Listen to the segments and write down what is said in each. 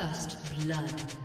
First blood.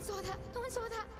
们他，他们抓他。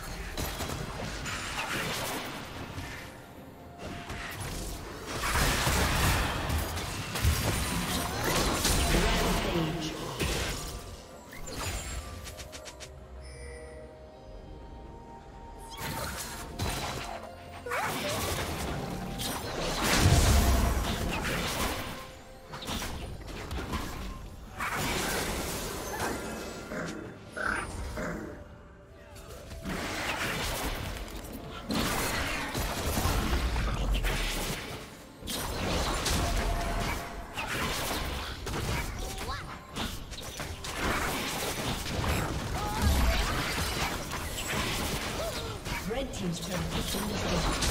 Team's turret has been destroyed.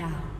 Down.